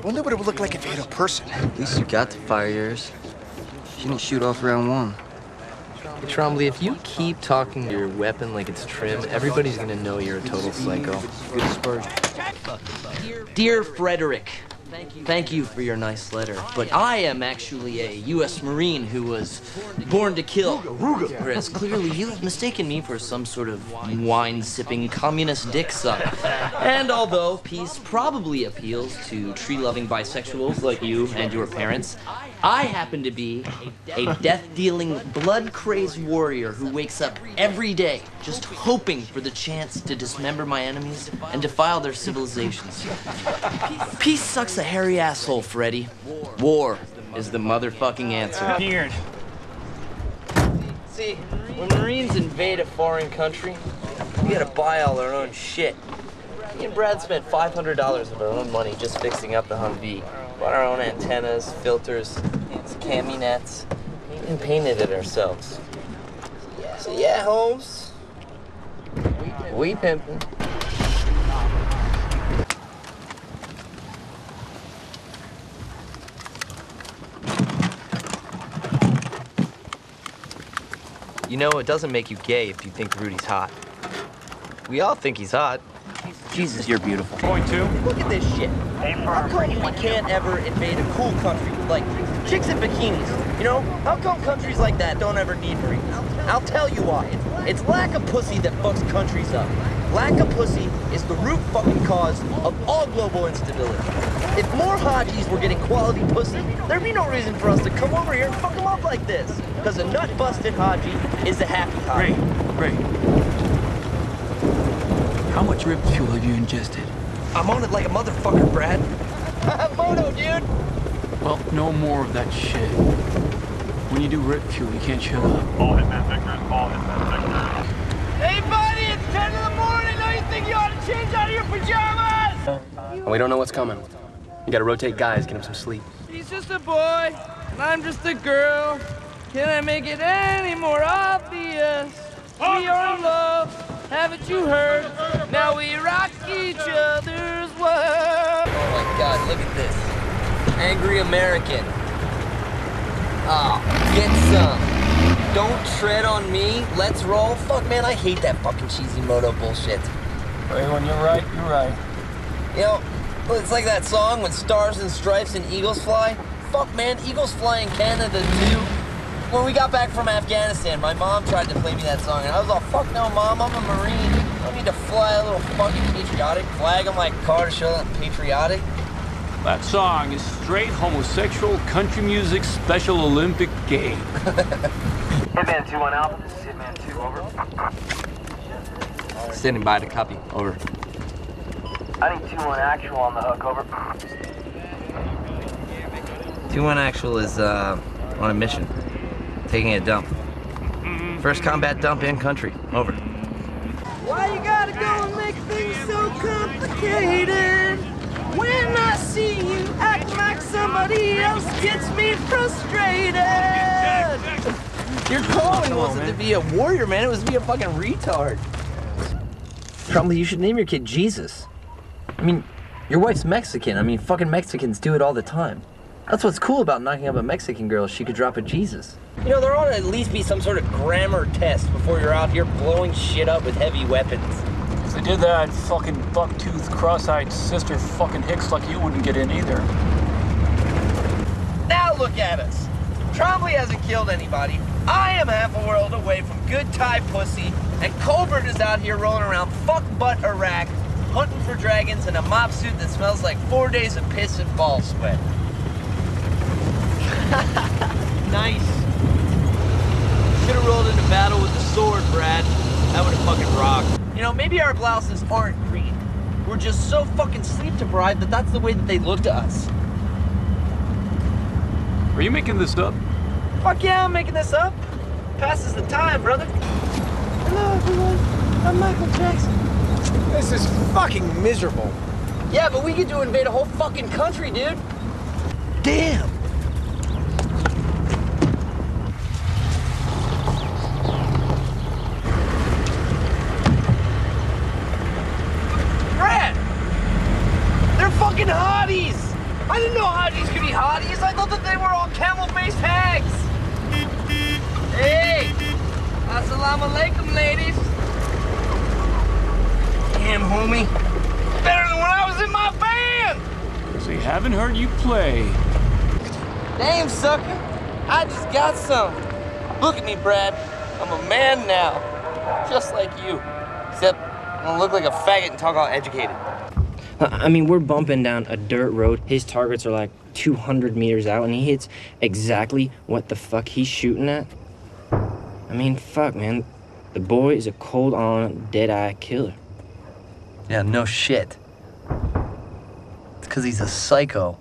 I wonder what it would look like if you hit a person. At least you got to fire yours. She didn't shoot off round one. Hey, Trombley, if you keep talking to your weapon like it's trim, everybody's gonna know you're a total psycho. Good spurs. Dear Frederick, thank you for your nice letter, but I am actually a U.S. Marine who was born to kill. Ruga, Ruga. Whereas clearly you've mistaken me for some sort of wine-sipping communist dick suck. And although peace probably appeals to tree-loving bisexuals like you and your parents, I happen to be a death-dealing, blood-crazed warrior who wakes up every day just hoping for the chance to dismember my enemies and defile their civilizations. Peace sucks a hairy asshole, Freddy. War is the motherfucking answer. Beard. See, when Marines invade a foreign country, we gotta buy all our own shit. Me and Brad spent $500 of our own money just fixing up the Humvee. Bought our own antennas, filters, cami nets, and painted it ourselves. So yeah, Holmes. We pimpin'. You know, it doesn't make you gay if you think Rudy's hot. We all think he's hot. Jesus, you're beautiful. Point two. Look at this shit. How come we can't ever invade a cool country like, chicks in bikinis? You know? How come countries like that don't ever need Marines? I'll tell you why. It's, lack of pussy that fucks countries up. Lack of pussy is the root fucking cause of all global instability. If more Hajis were getting quality pussy, there'd be no reason for us to come over here and fuck them up like this. Because a nut-busted Haji is a happy Haji. Great, great. How much rip fuel have you ingested? I'm on it like a motherfucker, Brad. Moto, dude. Well, no more of that shit. When you do rip fuel, you can't shut up. All hitman Victor. All hitman Victor. Hey, buddy, it's 10 in the morning. Don't you think you ought to change out of your pajamas? And we don't know what's coming. You gotta rotate guys, get him some sleep. He's just a boy, and I'm just a girl. Can I make it any more obvious? We are in love, haven't you heard? Now we rock each other's world. Oh my god, look at this. Angry American. Ah, get some. Don't tread on me. Let's roll. Fuck, man, I hate that fucking cheesy moto bullshit. Hey, when you're right, you're right. You know, it's like that song when stars and stripes and eagles fly. Fuck, man, eagles fly in Canada too. When we got back from Afghanistan, my mom tried to play me that song, and I was all, fuck no, mom, I'm a Marine. I don't need to fly a little fucking patriotic flag on my car to show that I'm patriotic. That song is straight homosexual country music Special Olympic game. Hitman 2 1 Alpha. This is Hitman 2. Over. Standing by to copy. Over. I need 2 1 actual on the hook. Over. 2-1 Actual is, uh, on a mission. Taking a dump. First combat dump in country. Over. Why you gotta go and make things so complicated? When I see you act like somebody else gets me frustrated. Your calling wasn't to be a warrior, man. It was to be a fucking retard. Probably you should name your kid Jesus. I mean, your wife's Mexican. I mean, fucking Mexicans do it all the time. That's what's cool about knocking up a Mexican girl. She could drop a Jesus. You know, there ought to at least be some sort of grammar test before you're out here blowing shit up with heavy weapons. Did that, fucking buck-toothed, cross-eyed sister fucking Hicks like you wouldn't get in either. Now look at us. Trombley hasn't killed anybody. I am half a world away from good Thai pussy, and Colbert is out here rolling around fuck butt Iraq, hunting for dragons in a MOPP suit that smells like four days of piss and ball sweat. nice. Should have rolled into battle with the sword, Brad. That would have fucking rocked. You know, maybe our blouses aren't green. We're just so fucking sleep deprived that that's the way that they look to us. Are you making this up? Fuck yeah, I'm making this up. Passes the time, brother. Hello, everyone. I'm Michael Jackson. This is fucking miserable. Yeah, but we get to invade a whole fucking country, dude. Damn. Brad! They're fucking hotties! I didn't know hotties could be hotties. I thought that they were all camel-faced hags. Hey, assalamu alaikum, ladies. Damn, homie. Better than when I was in my band. So you haven't heard you play. Damn, sucker. I just got some. Look at me, Brad. I'm a man now. Just like you. Except I don't look like a faggot and talk all educated. I mean, we're bumping down a dirt road. His targets are like 200 meters out, and he hits exactly what the fuck he's shooting at. I mean, fuck, man. The boy is a cold on, dead eye killer. Yeah, no shit. It's because he's a psycho.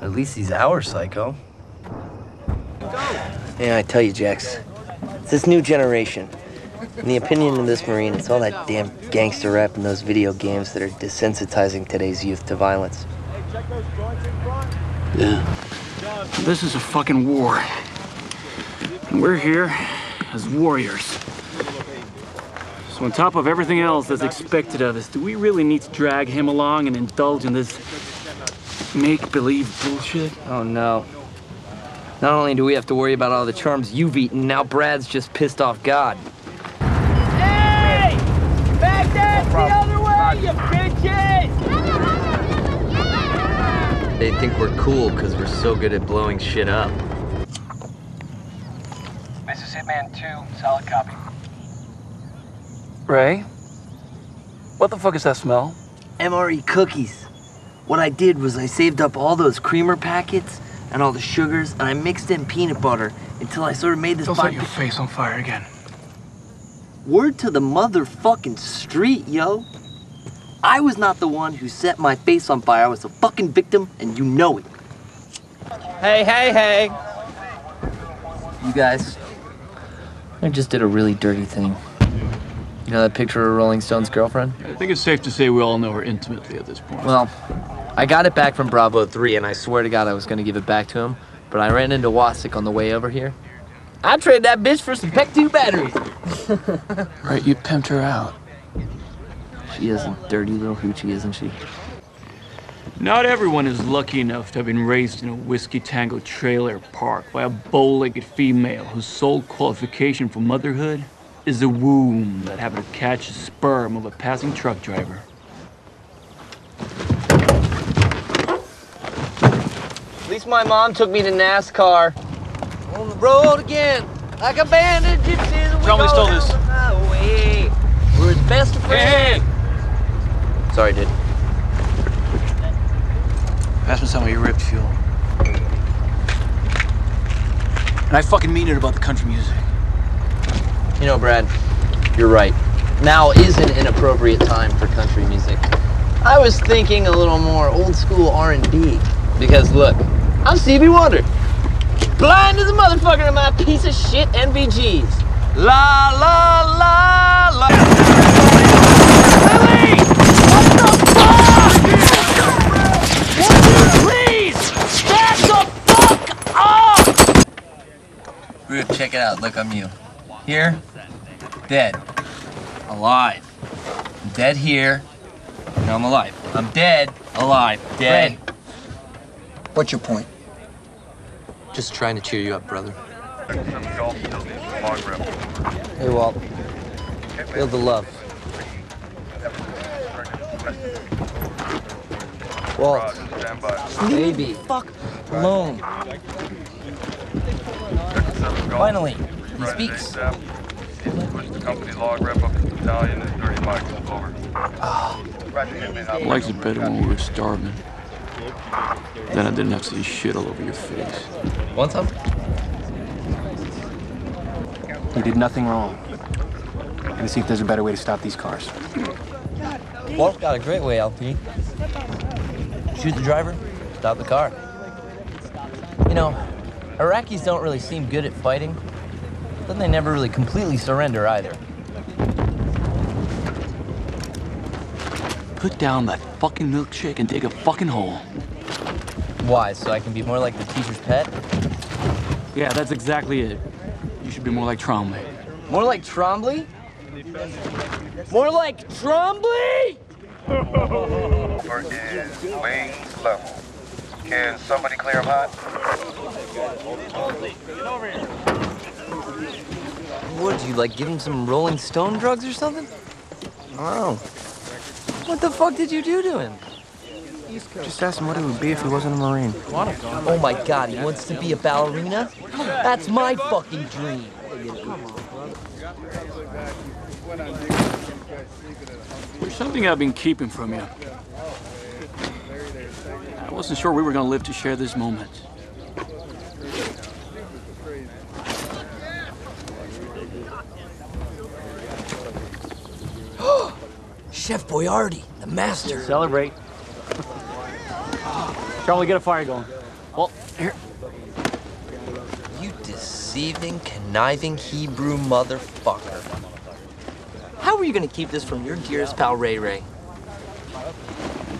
At least he's our psycho. Yeah, I tell you, Jax. It's this new generation. In the opinion of this Marine, it's all that damn gangster rap and those video games that are desensitizing today's youth to violence. Yeah. This is a fucking war. And we're here as warriors. So on top of everything else that's expected of us, do we really need to drag him along and indulge in this make-believe bullshit? Oh no. Not only do we have to worry about all the charms you've eaten, now Brad's just pissed off God. Hey! Back that the other you bitches! They think we're cool because we're so good at blowing shit up. This is Hitman 2, solid copy. Ray? What the fuck is that smell? MRE cookies. What I did was I saved up all those creamer packets and all the sugars, and I mixed in peanut butter until I sort of made this. Don't set your face on fire again. Word to the motherfucking street, yo. I was not the one who set my face on fire. I was the fucking victim, and you know it. Hey, hey, hey. You guys, I just did a really dirty thing. You know that picture of Rolling Stone's girlfriend? I think it's safe to say we all know her intimately at this point. Well, I got it back from Bravo 3, and I swear to God I was gonna give it back to him, but I ran into Wasik on the way over here. I'd trade that bitch for some PEQ 2 batteries. right, you pimped her out. She is a dirty little hoochie, isn't she? Not everyone is lucky enough to have been raised in a whiskey tango trailer park by a bow-legged female whose sole qualification for motherhood is a womb that happened to catch the sperm of a passing truck driver. At least my mom took me to NASCAR. On the road again, like a bandit gypsies. we Tell me stole this. We're his best of friends. Sorry, dude. Pass me some of your ripped fuel. And I fucking mean it about the country music. You know, Brad, you're right. Now is an inappropriate time for country music. I was thinking a little more old school R&B. Because look, I'm Stevie Wonder. Blind as a motherfucker to my piece of shit NVGs. La la la la. Rip, check it out. Look, I'm you. Here, dead. Alive. I'm dead here. Now I'm alive. I'm dead, alive, dead. What's your point? Just trying to cheer you up, brother. Hey, Walt. Feel the love. Walt. Baby. Fuck alone. Finally, he speaks. The company log wrap up the battalion and 30 mics. Over. I liked it better when we were starving. Then I didn't have to see shit all over your face. Want some? You did nothing wrong. Gonna see if there's a better way to stop these cars. Walt's got a great way, out, LP. Shoot the driver, stop the car. You know, Iraqis don't really seem good at fighting, Then they never really completely surrender either. Put down that fucking milkshake and dig a fucking hole. Why? So I can be more like the teacher's pet? Yeah, that's exactly it. You should be more like Trombley. More like Trombley? More like Trumbly? Over is wing level. Can somebody clear him hot? What did you like? Give him some Rolling Stone drugs or something? Oh. What the fuck did you do to him? Just ask him what it would be if he wasn't a Marine. Oh my god, he wants to be a ballerina? That's my fucking dream. There's something I've been keeping from you. I wasn't sure we were gonna live to share this moment. Chef Boyardee, the master. Celebrate. Charlie, get a fire going. Well, here. You deceiving, conniving Hebrew motherfucker. How are you gonna keep this from your dearest pal Ray Ray?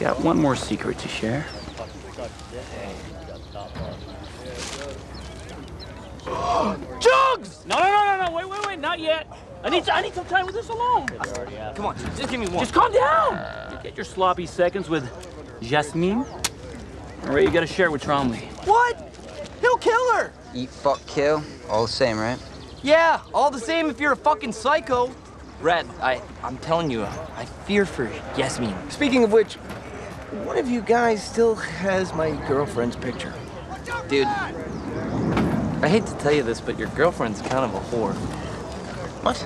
Got one more secret to share. Jugs! No, no, no, no, no, wait, wait, wait, not yet. I need, I need some time with this alone. Come on, just give me one. Just calm down. You get your sloppy seconds with Jasmine. All right, you gotta share with Trombley. What? He'll kill her! Eat, fuck, kill. All the same, right? Yeah, all the same if you're a fucking psycho. Red, I, I'm telling you, I fear for Yasmin. Speaking of which, one of you guys still has my girlfriend's picture. Dude, I hate to tell you this, but your girlfriend's kind of a whore. What?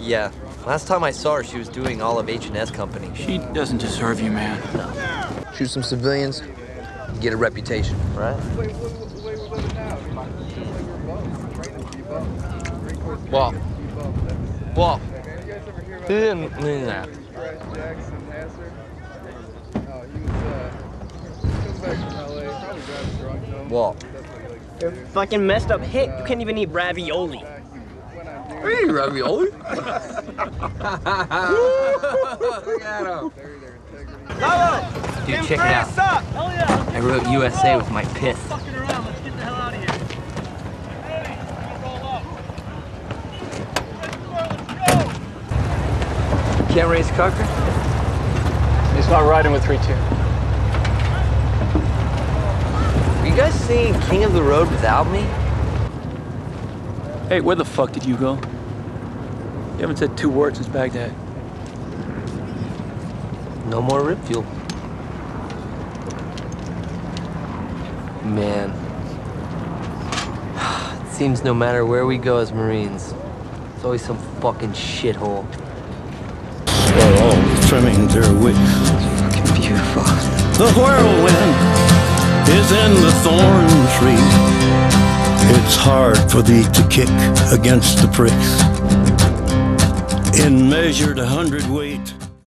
Yeah, last time I saw her, she was doing all of H&S Company. She doesn't deserve you, man. Shoot some civilians, get a reputation. Right? Well, well, He didn't mean that. well. You're fucking messed up hit. You can't even eat ravioli. Hey, ravioli. Look at him. Dude, check it out. I wrote USA with my piss. Can't raise Cocker? He's not riding with 3-2. Are you guys seeing King of the Road without me? Hey, where the fuck did you go? You haven't said two words since Baghdad. No more rip fuel. Man. It seems no matter where we go as Marines, it's always some fucking shithole. Trimming their wicks. Fucking beautiful. The whirlwind is in the thorn tree. It's hard for thee to kick against the pricks. In measured hundredweight.